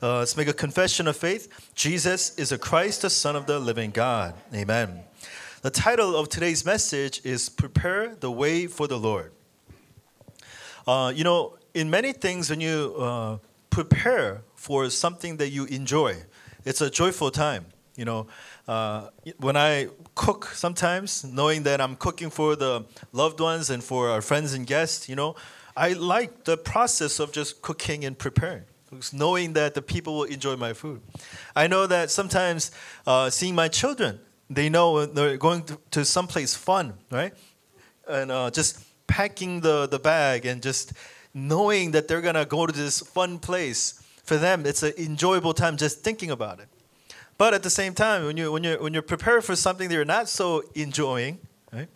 Uh, let's make a confession of faith. Jesus is a Christ, the Son of the living God. Amen. The title of today's message is Prepare the Way for the Lord. Uh, you know, in many things, when you uh, prepare for something that you enjoy, it's a joyful time. You know, uh, when I cook sometimes, knowing that I'm cooking for the loved ones and for our friends and guests, you know, I like the process of just cooking and preparing knowing that the people will enjoy my food. I know that sometimes uh, seeing my children, they know they're going to, to someplace fun, right? And uh, just packing the, the bag and just knowing that they're gonna go to this fun place. For them, it's an enjoyable time just thinking about it. But at the same time, when you when you when you're prepared for something that you're not so enjoying, right?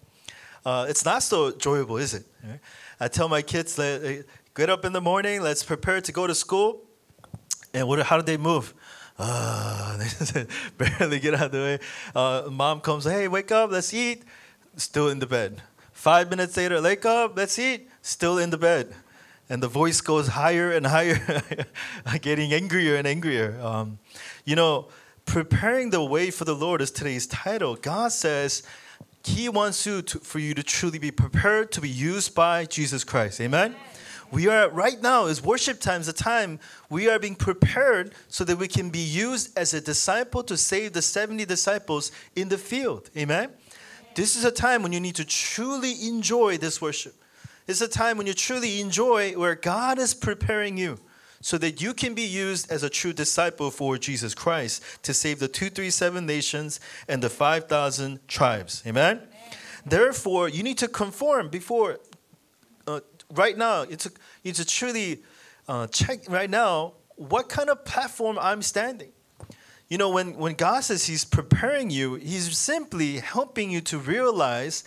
Uh, it's not so enjoyable, is it? Right? I tell my kids that get up in the morning, let's prepare to go to school. And what, how do they move? Uh, they barely get out of the way. Uh, mom comes, hey, wake up, let's eat. Still in the bed. Five minutes later, wake up, let's eat. Still in the bed. And the voice goes higher and higher, getting angrier and angrier. Um, you know, preparing the way for the Lord is today's title. God says He wants you to, for you to truly be prepared to be used by Jesus Christ. Amen. Amen we are right now is worship time is a time we are being prepared so that we can be used as a disciple to save the 70 disciples in the field. Amen? This is a time when you need to truly enjoy this worship. It's a time when you truly enjoy where god is preparing you so that you can be used as a true disciple for jesus christ to save the 237 nations and the 5000 tribes. Amen, therefore you need to conform before right now, it's a, it's a truly uh, check right now what kind of platform I'm standing. You know, when, when God says He's preparing you, He's simply helping you to realize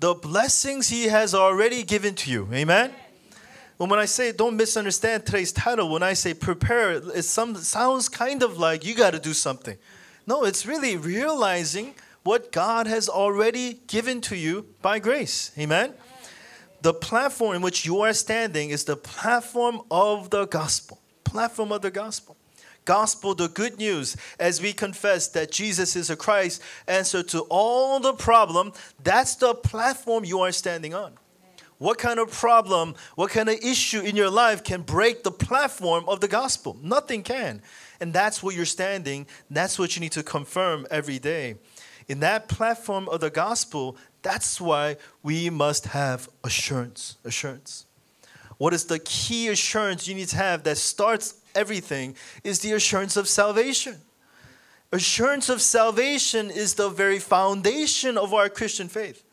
the blessings He has already given to you. Amen? Well, when I say don't misunderstand today's title, when I say prepare, it some, sounds kind of like you got to do something. No, it's really realizing what God has already given to you by grace. Amen? The platform in which you are standing is the platform of the gospel. Platform of the gospel. Gospel, the good news, as we confess that Jesus is a Christ, answer to all the problem, that's the platform you are standing on. What kind of problem, what kind of issue in your life can break the platform of the gospel? Nothing can. And that's where you're standing. That's what you need to confirm every day. In that platform of the gospel, that's why we must have assurance. Assurance. What is the key assurance you need to have that starts everything is the assurance of salvation. Assurance of salvation is the very foundation of our Christian faith.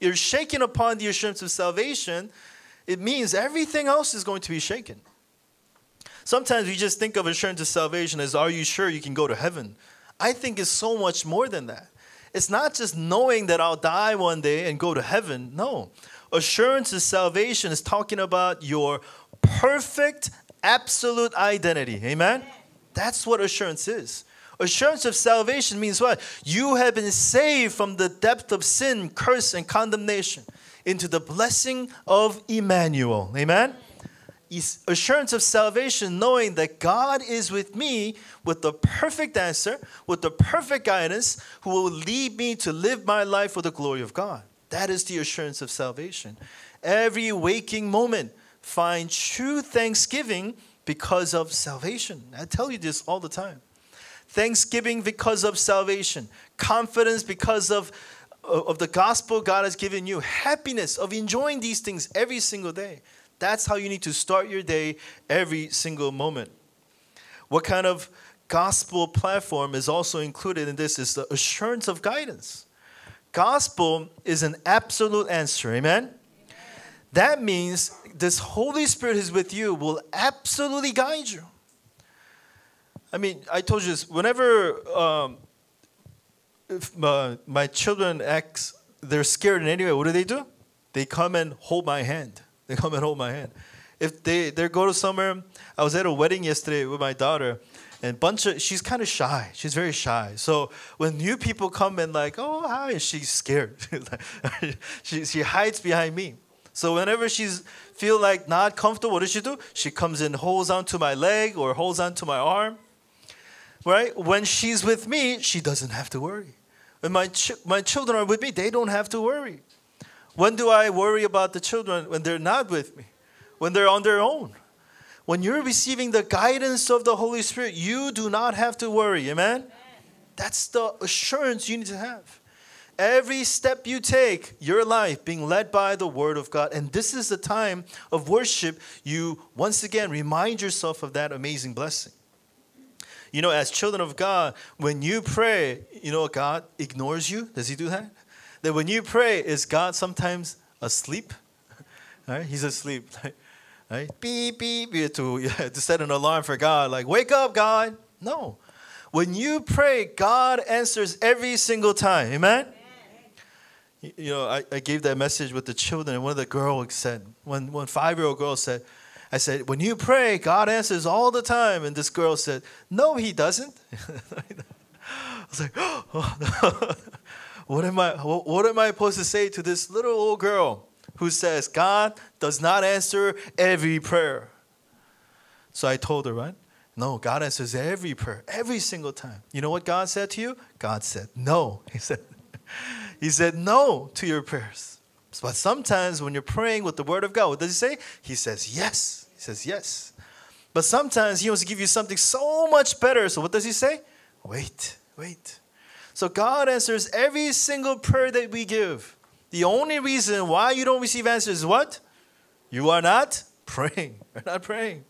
You're shaken upon the assurance of salvation, it means everything else is going to be shaken. Sometimes we just think of assurance of salvation as, are you sure you can go to heaven? I think it's so much more than that. It's not just knowing that I'll die one day and go to heaven. No. Assurance of salvation is talking about your perfect, absolute identity. Amen? That's what assurance is. Assurance of salvation means what? You have been saved from the depth of sin, curse, and condemnation into the blessing of Emmanuel. Amen? Assurance of salvation, knowing that God is with me with the perfect answer, with the perfect guidance, who will lead me to live my life for the glory of God. That is the assurance of salvation. Every waking moment, find true thanksgiving because of salvation. I tell you this all the time. Thanksgiving because of salvation, confidence because of, of the gospel God has given you, happiness of enjoying these things every single day. That's how you need to start your day every single moment. What kind of gospel platform is also included in this is the assurance of guidance. Gospel is an absolute answer. Amen? That means this Holy Spirit is with you will absolutely guide you. I mean, I told you this. Whenever um, my, my children act, they're scared in any way, what do they do? They come and hold my hand. They come and hold my hand. If they they go to somewhere, I was at a wedding yesterday with my daughter, and bunch of she's kind of shy. She's very shy. So when new people come and like, oh hi, she's scared. she she hides behind me. So whenever she's feel like not comfortable, what does she do? She comes in, holds onto my leg or holds onto my arm. Right? When she's with me, she doesn't have to worry. When my ch- my children are with me, they don't have to worry. When do I worry about the children when they're not with me? When they're on their own. When you're receiving the guidance of the Holy Spirit, you do not have to worry. Amen? Amen. That's the assurance you need to have. Every step you take, your life being led by the Word of God. And this is the time of worship. You once again remind yourself of that amazing blessing. You know, as children of God, when you pray, you know, God ignores you. Does He do that? That when you pray, is God sometimes asleep? right? He's asleep. Right? Beep, beep, beep to, to set an alarm for God, like, wake up, God. No. When you pray, God answers every single time. Amen? You know, I, I gave that message with the children, and one of the girls said, one, one five year old girl said, I said, when you pray, God answers all the time. And this girl said, No, he doesn't. I was like, oh, what am I what am I supposed to say to this little old girl who says God does not answer every prayer? So I told her, right? No, God answers every prayer, every single time. You know what God said to you? God said, No. He said, he said no to your prayers. But sometimes when you're praying with the word of God, what does he say? He says yes. He says yes. But sometimes he wants to give you something so much better. So what does he say? Wait, wait. So God answers every single prayer that we give. The only reason why you don't receive answers is what? You are not praying. You're not praying.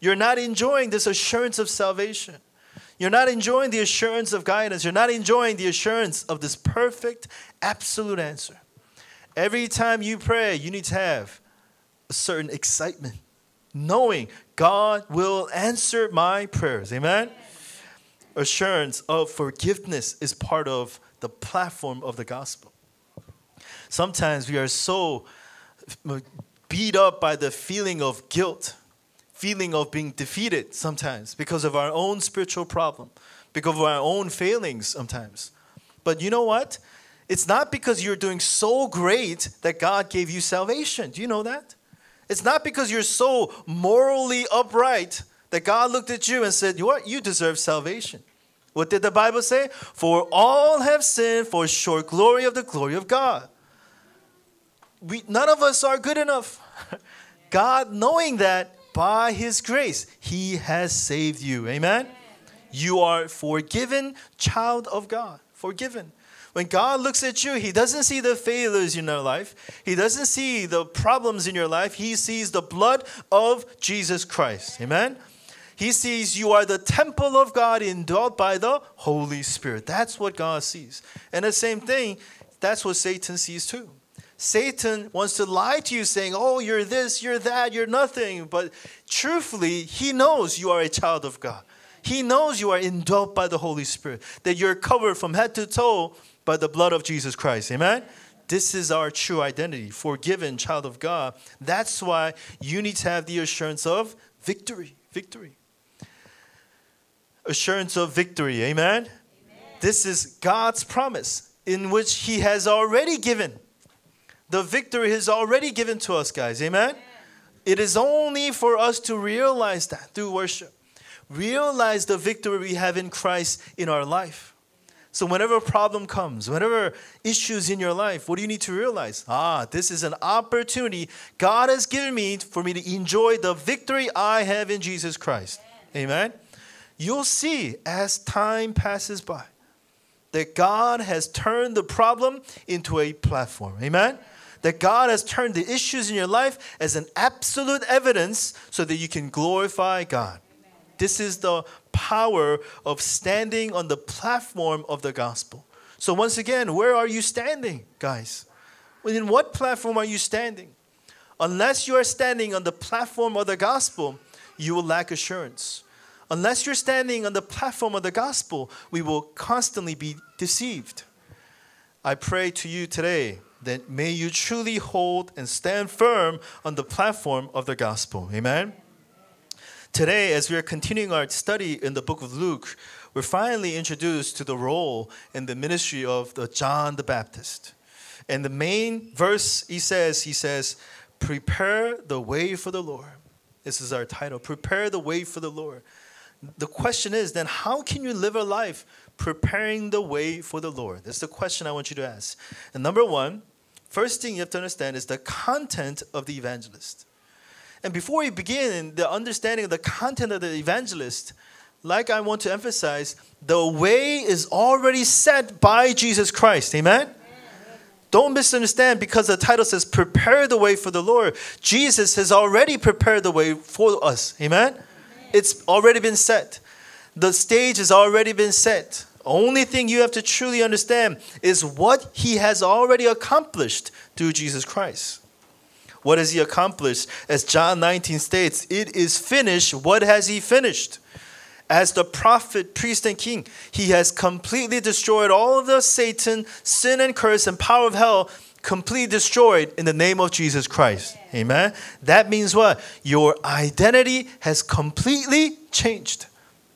You're not enjoying this assurance of salvation. You're not enjoying the assurance of guidance. You're not enjoying the assurance of this perfect, absolute answer. Every time you pray, you need to have a certain excitement, knowing God will answer my prayers. Amen? Assurance of forgiveness is part of the platform of the gospel. Sometimes we are so uh, beat up by the feeling of guilt feeling of being defeated sometimes because of our own spiritual problem, because of our own failings sometimes. But you know what? It's not because you're doing so great that God gave you salvation. Do you know that? It's not because you're so morally upright that God looked at you and said, "You what? You deserve salvation." What did the Bible say? For all have sinned for short glory of the glory of God. We, none of us are good enough. God, knowing that, by his grace, he has saved you. Amen? You are forgiven, child of God. Forgiven. When God looks at you, He doesn't see the failures in your life. He doesn't see the problems in your life. He sees the blood of Jesus Christ. Amen? He sees you are the temple of God indwelt by the Holy Spirit. That's what God sees. And the same thing, that's what Satan sees too. Satan wants to lie to you, saying, Oh, you're this, you're that, you're nothing. But truthfully, he knows you are a child of God. He knows you are indwelt by the Holy Spirit, that you're covered from head to toe by the blood of Jesus Christ. Amen? This is our true identity, forgiven child of God. That's why you need to have the assurance of victory. Victory. Assurance of victory. Amen? Amen. This is God's promise in which He has already given. The victory is already given to us, guys. Amen? Amen? It is only for us to realize that through worship. Realize the victory we have in Christ in our life. So, whenever a problem comes, whenever issues in your life, what do you need to realize? Ah, this is an opportunity God has given me for me to enjoy the victory I have in Jesus Christ. Amen. You'll see as time passes by that God has turned the problem into a platform. Amen that God has turned the issues in your life as an absolute evidence so that you can glorify God. Amen. This is the power of standing on the platform of the gospel. So, once again, where are you standing, guys? In what platform are you standing? Unless you are standing on the platform of the gospel, you will lack assurance. Unless you're standing on the platform of the gospel, we will constantly be deceived. I pray to you today that may you truly hold and stand firm on the platform of the gospel. Amen. Today, as we are continuing our study in the book of Luke, we're finally introduced to the role in the ministry of the John the Baptist. And the main verse he says, he says, prepare the way for the Lord. This is our title. Prepare the way for the Lord. The question is then, how can you live a life preparing the way for the Lord? That's the question I want you to ask. And number one, first thing you have to understand is the content of the evangelist. And before we begin the understanding of the content of the evangelist, like I want to emphasize, the way is already set by Jesus Christ. Amen? Don't misunderstand because the title says, Prepare the way for the Lord. Jesus has already prepared the way for us. Amen? It's already been set. The stage has already been set. Only thing you have to truly understand is what he has already accomplished through Jesus Christ. What has he accomplished? As John 19 states, it is finished. What has he finished? As the prophet, priest, and king, he has completely destroyed all of the Satan, sin, and curse, and power of hell, completely destroyed in the name of Jesus Christ. Amen. That means what? Your identity has completely changed.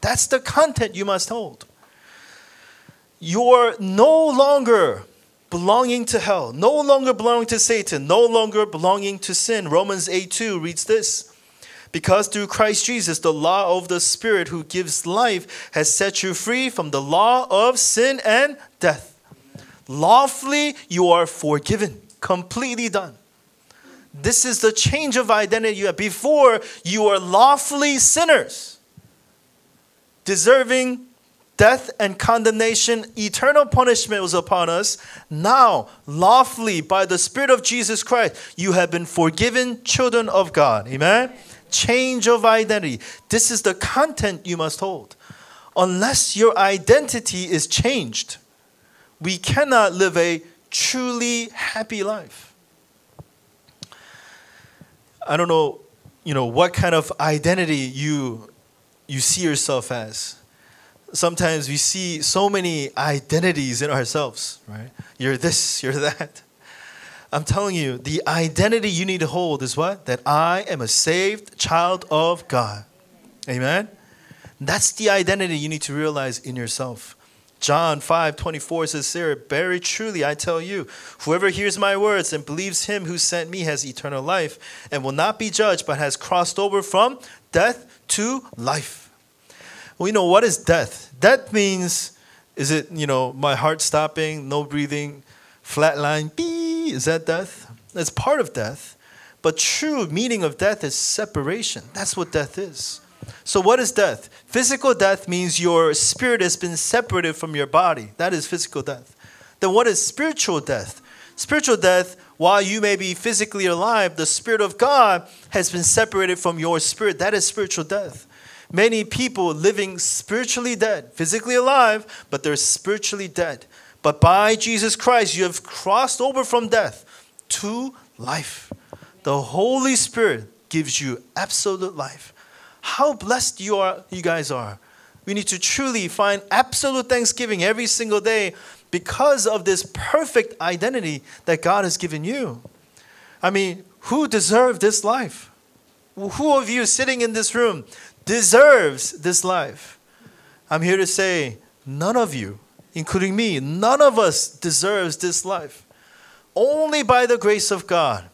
That's the content you must hold. You're no longer belonging to hell, no longer belonging to Satan, no longer belonging to sin. Romans 8 2 reads this. Because through Christ Jesus, the law of the Spirit who gives life has set you free from the law of sin and death. Lawfully, you are forgiven, completely done. This is the change of identity you have. Before, you were lawfully sinners, deserving death and condemnation, eternal punishment was upon us. Now, lawfully, by the Spirit of Jesus Christ, you have been forgiven children of God. Amen? Change of identity. This is the content you must hold. Unless your identity is changed, we cannot live a truly happy life. I don't know, you know, what kind of identity you you see yourself as sometimes we see so many identities in ourselves, right? You're this, you're that. I'm telling you, the identity you need to hold is what? That I am a saved child of God. Amen? That's the identity you need to realize in yourself. John 5 24 says, Sarah, very truly I tell you, whoever hears my words and believes him who sent me has eternal life and will not be judged, but has crossed over from death to life. We know what is death? Death means, is it, you know, my heart stopping, no breathing, flatline, bee? Is that death? It's part of death. But true meaning of death is separation. That's what death is. So, what is death? Physical death means your spirit has been separated from your body. That is physical death. Then, what is spiritual death? Spiritual death, while you may be physically alive, the Spirit of God has been separated from your spirit. That is spiritual death. Many people living spiritually dead, physically alive, but they're spiritually dead. But by Jesus Christ, you have crossed over from death to life. The Holy Spirit gives you absolute life. How blessed you are, you guys are. We need to truly find absolute thanksgiving every single day because of this perfect identity that God has given you. I mean, who deserved this life? Who of you sitting in this room deserves this life. I'm here to say, none of you, including me, none of us deserves this life. Only by the grace of God,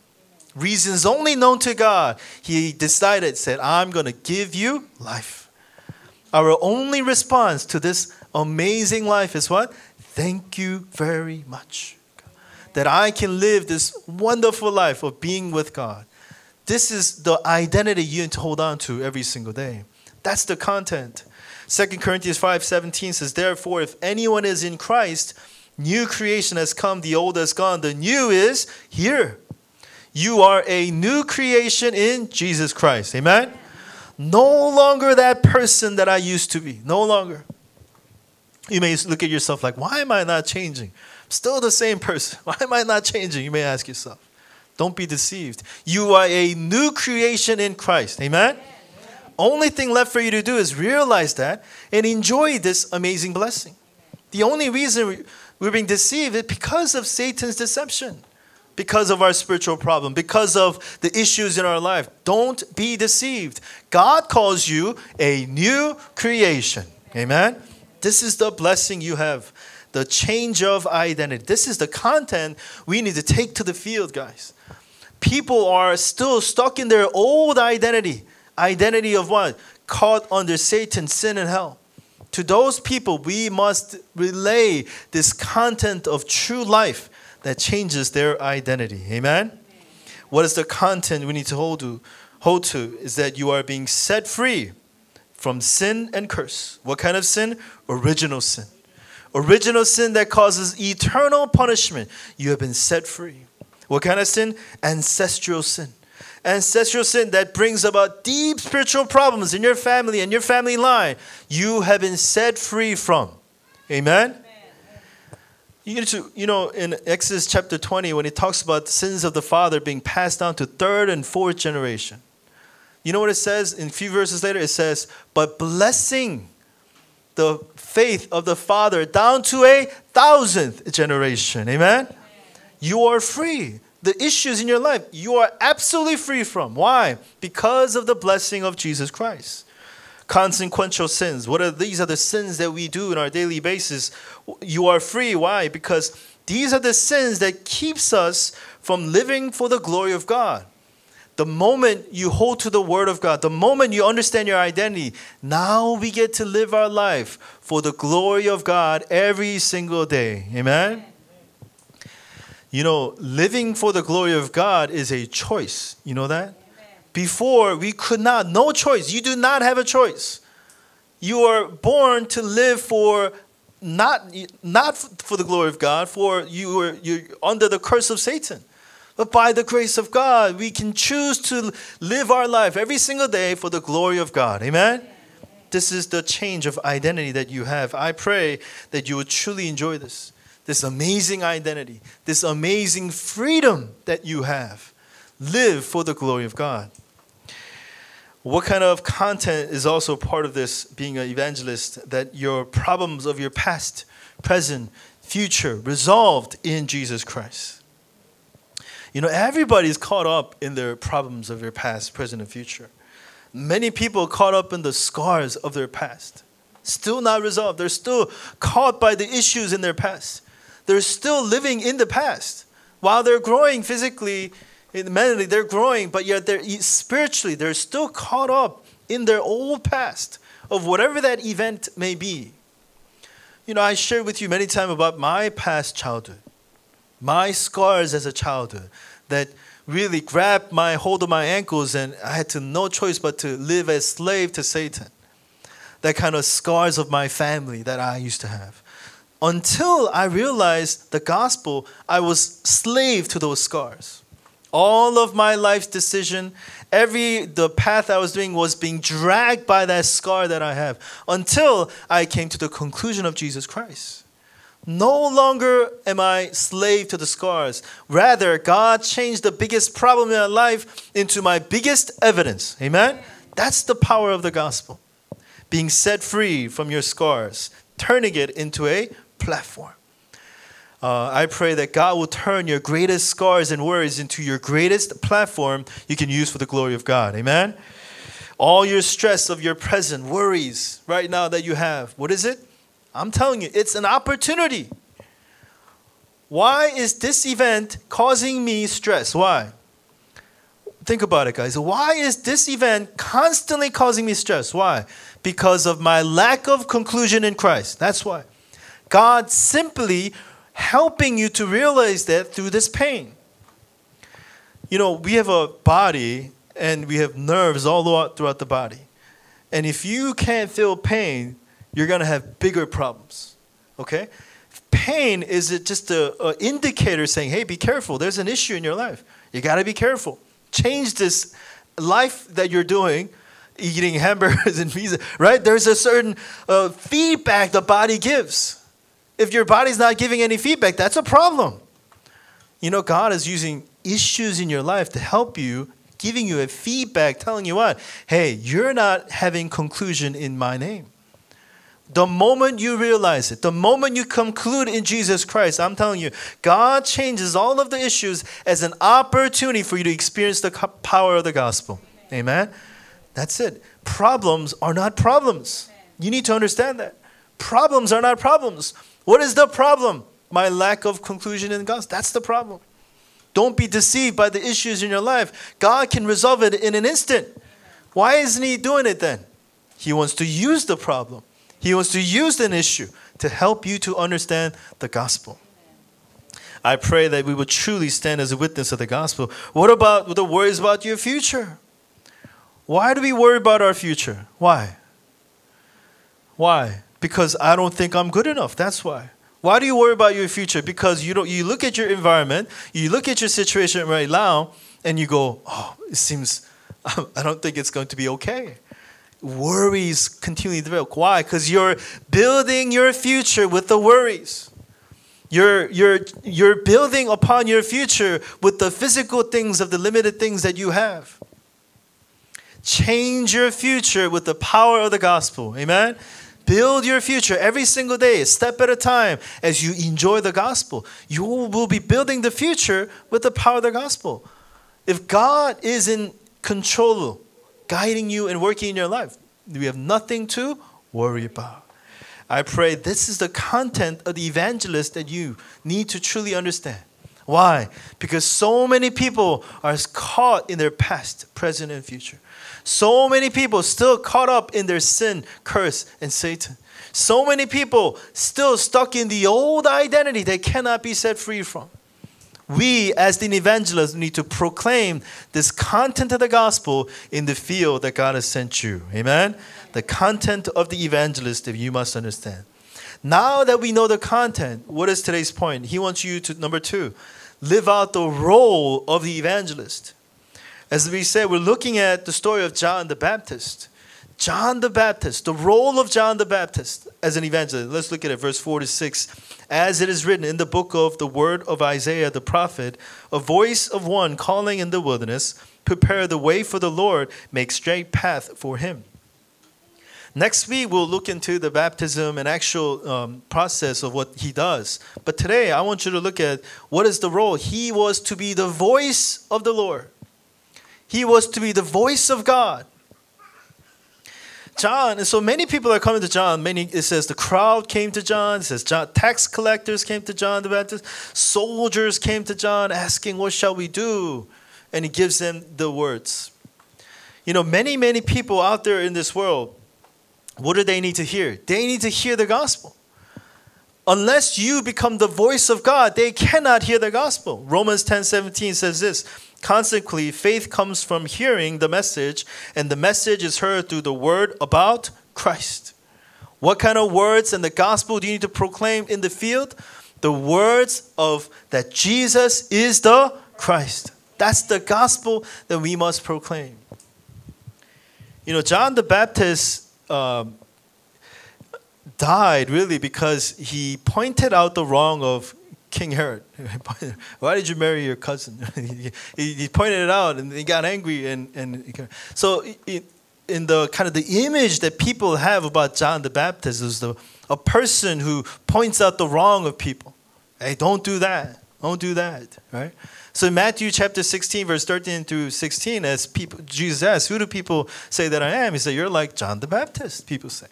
reasons only known to God, He decided, said, I'm going to give you life. Our only response to this amazing life is what? Thank you very much. That I can live this wonderful life of being with God. This is the identity you need to hold on to every single day. That's the content. 2 Corinthians 5:17 says, Therefore, if anyone is in Christ, new creation has come, the old has gone, the new is here. You are a new creation in Jesus Christ. Amen? No longer that person that I used to be. No longer. You may look at yourself like, why am I not changing? I'm still the same person. Why am I not changing? You may ask yourself. Don't be deceived. You are a new creation in Christ. Amen? Only thing left for you to do is realize that and enjoy this amazing blessing. The only reason we're being deceived is because of Satan's deception, because of our spiritual problem, because of the issues in our life. Don't be deceived. God calls you a new creation. Amen. This is the blessing you have. the change of identity. This is the content we need to take to the field, guys. People are still stuck in their old identity. Identity of what? Caught under Satan, sin, and hell. To those people, we must relay this content of true life that changes their identity. Amen? What is the content we need to hold to? Hold to is that you are being set free from sin and curse. What kind of sin? Original sin. Original sin that causes eternal punishment. You have been set free. What kind of sin? Ancestral sin. Ancestral sin that brings about deep spiritual problems in your family and your family line. You have been set free from. Amen? You need to, you know, in Exodus chapter 20, when it talks about the sins of the father being passed down to third and fourth generation, you know what it says in a few verses later? It says, but blessing the faith of the father down to a thousandth generation. Amen? You are free. The issues in your life, you are absolutely free from. Why? Because of the blessing of Jesus Christ consequential sins. What are these are the sins that we do on our daily basis? You are free. Why? Because these are the sins that keeps us from living for the glory of God. The moment you hold to the word of God, the moment you understand your identity, now we get to live our life for the glory of God every single day. Amen. You know, living for the glory of God is a choice. You know that? Before, we could not, no choice. You do not have a choice. You are born to live for not, not for the glory of God, for you are you're under the curse of Satan. But by the grace of God, we can choose to live our life every single day for the glory of God. Amen? This is the change of identity that you have. I pray that you would truly enjoy this. This amazing identity, this amazing freedom that you have. Live for the glory of God. What kind of content is also part of this being an evangelist? That your problems of your past, present, future resolved in Jesus Christ. You know, everybody's caught up in their problems of their past, present, and future. Many people caught up in the scars of their past, still not resolved. They're still caught by the issues in their past. They're still living in the past while they're growing physically mentally they're growing, but yet they're spiritually they're still caught up in their old past of whatever that event may be. You know, I shared with you many times about my past childhood, my scars as a childhood that really grabbed my hold of my ankles, and I had to no choice but to live as slave to Satan. That kind of scars of my family that I used to have. Until I realized the gospel, I was slave to those scars all of my life's decision every the path i was doing was being dragged by that scar that i have until i came to the conclusion of jesus christ. No longer am i slave to the scars. Rather god changed the biggest problem in my life into my biggest evidence. Amen? That's the power of the gospel. Being set free from your scars turning it into a platform uh, I pray that God will turn your greatest scars and worries into your greatest platform you can use for the glory of God. Amen? All your stress of your present, worries right now that you have, what is it? I'm telling you, it's an opportunity. Why is this event causing me stress? Why? Think about it, guys. Why is this event constantly causing me stress? Why? Because of my lack of conclusion in Christ. That's why. God simply helping you to realize that through this pain. You know, we have a body and we have nerves all throughout the body. And if you can't feel pain, you're going to have bigger problems. Okay? Pain is it just an indicator saying, hey, be careful. There's an issue in your life. You got to be careful. Change this life that you're doing, eating hamburgers and pizza, right? There's a certain uh, feedback the body gives. If your body's not giving any feedback, that's a problem. You know, God is using issues in your life to help you, giving you a feedback, telling you what? Hey, you're not having conclusion in my name. The moment you realize it, the moment you conclude in Jesus Christ, I'm telling you, God changes all of the issues as an opportunity for you to experience the power of the gospel. Amen? That's it. Problems are not problems. You need to understand that. Problems are not problems. What is the problem? My lack of conclusion in God. That's the problem. Don't be deceived by the issues in your life. God can resolve it in an instant. Why isn't He doing it then? He wants to use the problem, He wants to use an issue to help you to understand the gospel. I pray that we will truly stand as a witness of the gospel. What about the worries about your future? Why do we worry about our future? Why? Why? Because I don't think I'm good enough. That's why. Why do you worry about your future? Because you don't you look at your environment, you look at your situation right now, and you go, Oh, it seems I don't think it's going to be okay. Worries continually develop. Why? Because you're building your future with the worries. You're, you're, you're building upon your future with the physical things of the limited things that you have. Change your future with the power of the gospel. Amen? Build your future every single day, step at a time, as you enjoy the gospel. You will be building the future with the power of the gospel. If God is in control, guiding you and working in your life, we have nothing to worry about. I pray this is the content of the evangelist that you need to truly understand. Why? Because so many people are caught in their past, present, and future. So many people still caught up in their sin, curse, and Satan. So many people still stuck in the old identity they cannot be set free from. We, as the evangelists, need to proclaim this content of the gospel in the field that God has sent you. Amen? the content of the evangelist that you must understand. Now that we know the content, what is today's point? He wants you to, number two, live out the role of the evangelist. As we said, we're looking at the story of John the Baptist. John the Baptist, the role of John the Baptist as an evangelist. Let's look at it, verse 4 to 6. As it is written in the book of the word of Isaiah the prophet, a voice of one calling in the wilderness, prepare the way for the Lord, make straight path for him. Next week, we'll look into the baptism and actual um, process of what he does. But today, I want you to look at what is the role. He was to be the voice of the Lord, he was to be the voice of God. John, and so many people are coming to John. Many it says the crowd came to John. It says John, tax collectors came to John the Baptist. Soldiers came to John asking, "What shall we do?" And he gives them the words. You know, many many people out there in this world what do they need to hear? They need to hear the gospel. Unless you become the voice of God, they cannot hear the gospel. Romans 10 17 says this Consequently, faith comes from hearing the message, and the message is heard through the word about Christ. What kind of words and the gospel do you need to proclaim in the field? The words of that Jesus is the Christ. That's the gospel that we must proclaim. You know, John the Baptist um, died really because he pointed out the wrong of King Herod. Why did you marry your cousin? he, he, pointed it out and he got angry. And, and so, in the kind of the image that people have about John the Baptist is the, a person who points out the wrong of people. Hey, don't do that. Don't do that. Right? So in Matthew chapter 16, verse 13 through 16, as people Jesus asked, Who do people say that I am? He said, You're like John the Baptist, people say.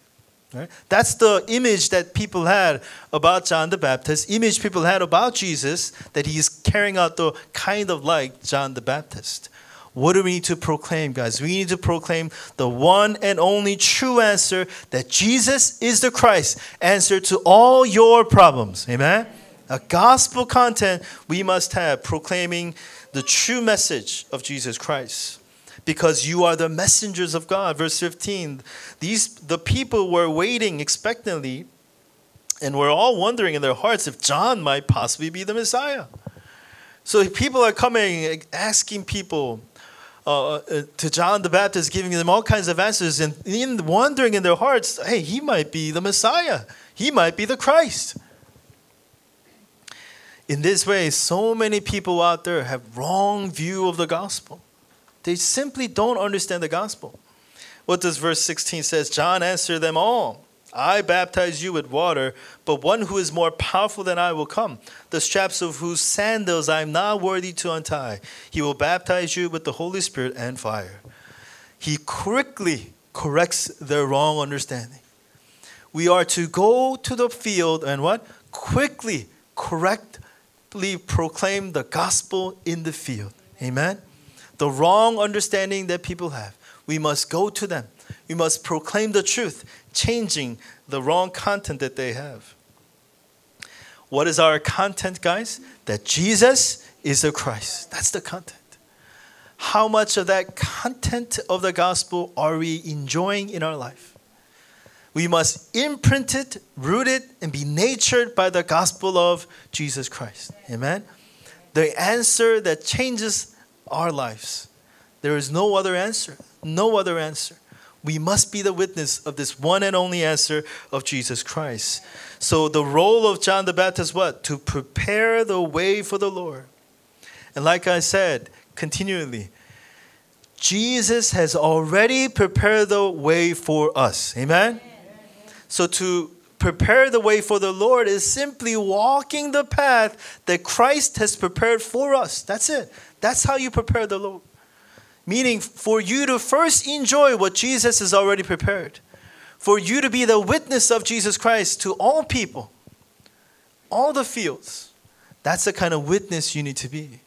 Right? That's the image that people had about John the Baptist, image people had about Jesus, that he's carrying out the kind of like John the Baptist. What do we need to proclaim, guys? We need to proclaim the one and only true answer that Jesus is the Christ, answer to all your problems. Amen? a gospel content we must have proclaiming the true message of Jesus Christ because you are the messengers of God verse 15 these the people were waiting expectantly and were all wondering in their hearts if John might possibly be the Messiah so people are coming asking people uh, uh, to John the Baptist, giving them all kinds of answers, and in wondering in their hearts, hey, he might be the Messiah. He might be the Christ. In this way, so many people out there have wrong view of the gospel. They simply don't understand the gospel. What does verse 16 says? John answered them all. I baptize you with water, but one who is more powerful than I will come, the straps of whose sandals I am not worthy to untie. He will baptize you with the Holy Spirit and fire. He quickly corrects their wrong understanding. We are to go to the field and what? quickly, correctly proclaim the gospel in the field. Amen. The wrong understanding that people have, we must go to them. We must proclaim the truth, changing the wrong content that they have. What is our content, guys? That Jesus is the Christ. That's the content. How much of that content of the gospel are we enjoying in our life? We must imprint it, root it, and be natured by the gospel of Jesus Christ. Amen? The answer that changes our lives. There is no other answer. No other answer. We must be the witness of this one and only answer of Jesus Christ. So the role of John the Baptist what? To prepare the way for the Lord. And like I said, continually, Jesus has already prepared the way for us. Amen. So to prepare the way for the Lord is simply walking the path that Christ has prepared for us. That's it. That's how you prepare the Lord. Meaning, for you to first enjoy what Jesus has already prepared, for you to be the witness of Jesus Christ to all people, all the fields. That's the kind of witness you need to be.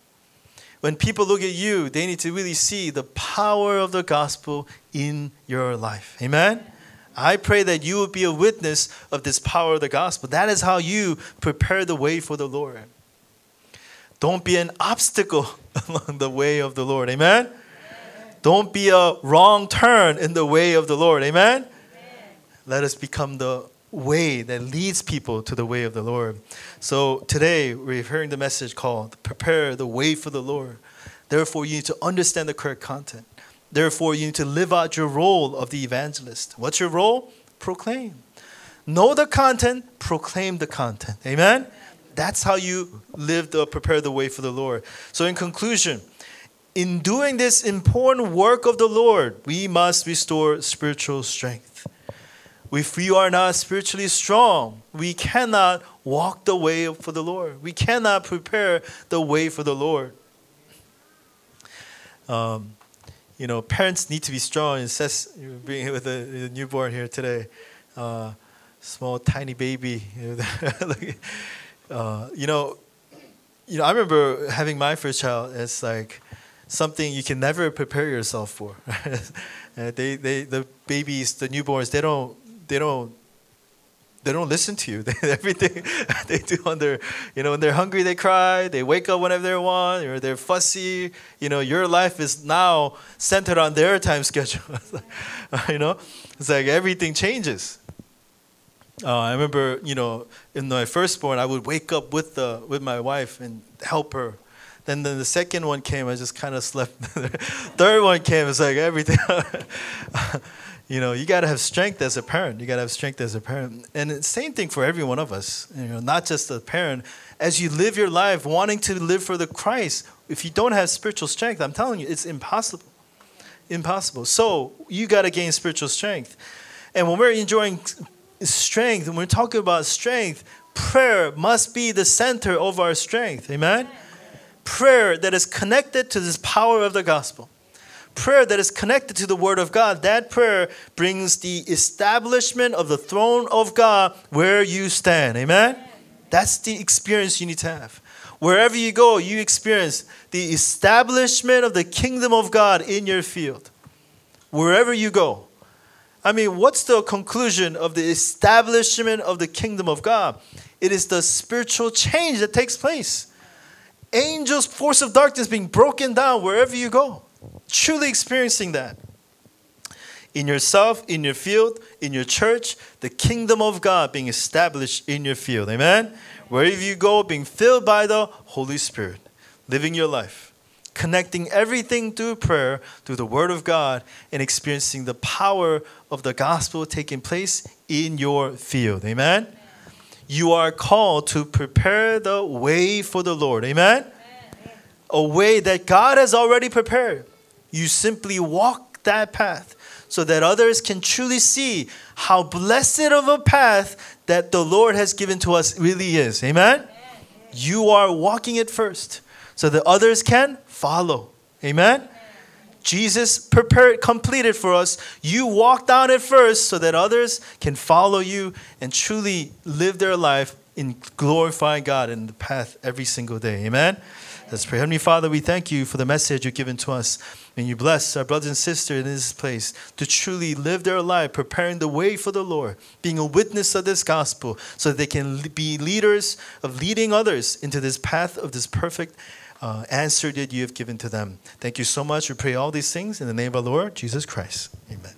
When people look at you, they need to really see the power of the gospel in your life. Amen? I pray that you will be a witness of this power of the gospel. That is how you prepare the way for the Lord. Don't be an obstacle along the way of the Lord. Amen? Don't be a wrong turn in the way of the Lord. Amen? Amen? Let us become the way that leads people to the way of the Lord. So today we're hearing the message called Prepare the Way for the Lord. Therefore, you need to understand the correct content. Therefore, you need to live out your role of the evangelist. What's your role? Proclaim. Know the content, proclaim the content. Amen? That's how you live the prepare the way for the Lord. So in conclusion, in doing this important work of the Lord, we must restore spiritual strength. If we are not spiritually strong, we cannot walk the way for the Lord. We cannot prepare the way for the Lord. Um, you know, parents need to be strong. It says, being with a, a newborn here today, uh, small, tiny baby. uh, you know, you know, I remember having my first child. It's like something you can never prepare yourself for. they, they, the babies, the newborns, they don't, they don't, they don't listen to you. Everything they do on their, you know, when they're hungry, they cry. They wake up whenever they want, or they're fussy. You know, your life is now centered on their time schedule. you know, it's like everything changes. Uh, I remember, you know, in my firstborn, I would wake up with the with my wife and help her then, then the second one came, I just kind of slept. Third one came, it's like everything. You know, you got to have strength as a parent. You got to have strength as a parent. And the same thing for every one of us, you know, not just a parent. As you live your life wanting to live for the Christ, if you don't have spiritual strength, I'm telling you, it's impossible. Impossible. So you got to gain spiritual strength. And when we're enjoying strength, when we're talking about strength, prayer must be the center of our strength. Amen? prayer that is connected to this power of the gospel, prayer that is connected to the word of God, that prayer brings the establishment of the throne of God where you stand. Amen? That's the experience you need to have. Wherever you go, you experience the establishment of the kingdom of God in your field. Wherever you go. I mean, what's the conclusion of the establishment of the kingdom of God? It is the spiritual change that takes place angels, force of darkness being broken down wherever you go. Truly experiencing that. In yourself, in your field, in your church, the kingdom of God being established in your field. Amen? Wherever you go, being filled by the Holy Spirit, living your life, connecting everything through prayer, through the Word of God, and experiencing the power of the gospel taking place in your field. Amen? you are called to prepare the way for the Lord. Amen? Amen? A way that God has already prepared. You simply walk that path so that others can truly see how blessed of a path that the Lord has given to us really is. Amen? Amen. You are walking it first so that others can follow. Amen? Jesus prepared, completed for us. You walk down it first so that others can follow you and truly live their life in glorifying God in the path every single day. Amen. Let's pray. Heavenly Father, we thank you for the message you've given to us. And you bless our brothers and sisters in this place to truly live their life, preparing the way for the Lord, being a witness of this gospel, so that they can be leaders of leading others into this path of this perfect uh, answer that you have given to them. Thank you so much. We pray all these things in the name of our Lord Jesus Christ. Amen.